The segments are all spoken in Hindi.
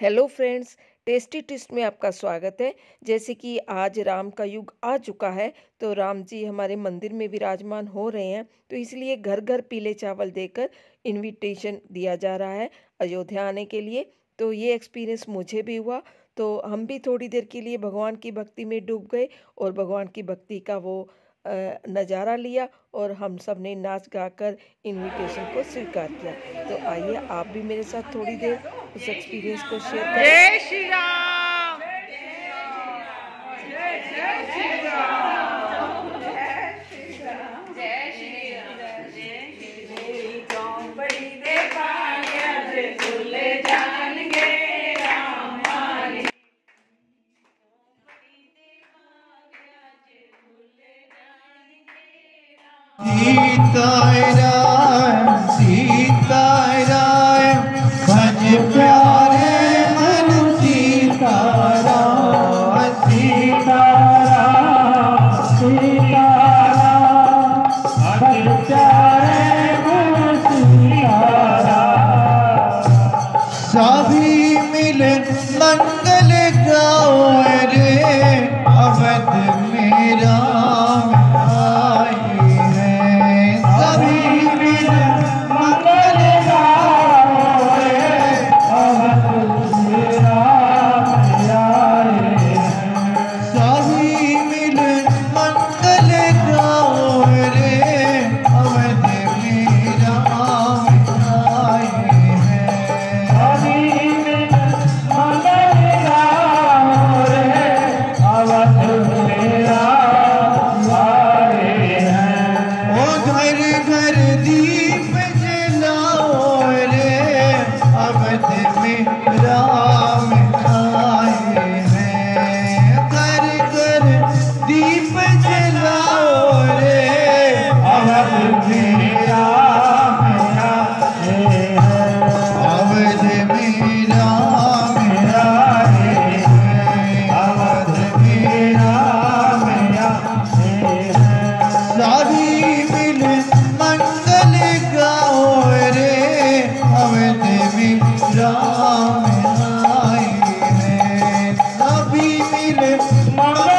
हेलो फ्रेंड्स, टेस्टी टिस्ट में आपका स्वागत है। जैसे कि आज राम का युग आ चुका है तो राम जी हमारे मंदिर में विराजमान हो रहे हैं तो इसलिए घर घर पीले चावल देकर इनविटेशन दिया जा रहा है अयोध्या आने के लिए। तो ये एक्सपीरियंस मुझे भी हुआ तो हम भी थोड़ी देर के लिए भगवान की भक्ति में डूब गए और भगवान की भक्ति का वो नज़ारा लिया और हम सबने नाच गाकर इनविटेशन को स्वीकार किया। तो आइए आप भी मेरे साथ थोड़ी देर उस एक्सपीरियंस को शेयर करें। जय श्री राम सीताय राम। 만 माना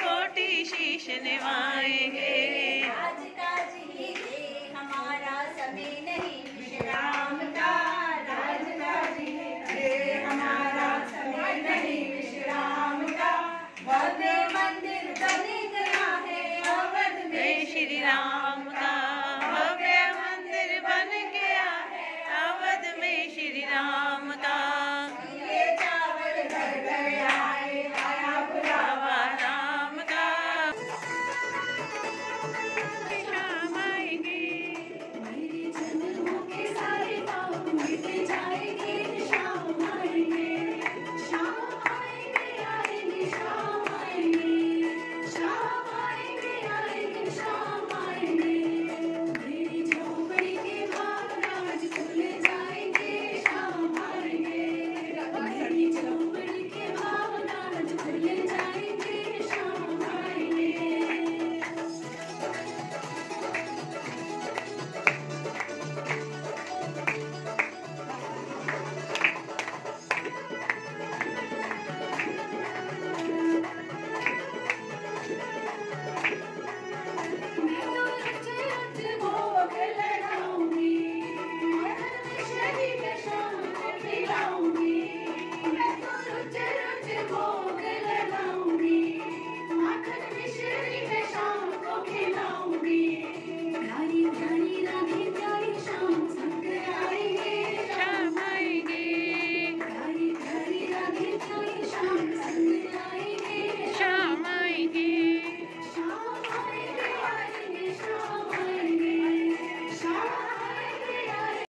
कोटि शीश निभाएँगे। आज काज ही दे हमारा समय नहीं विश्राम भव्य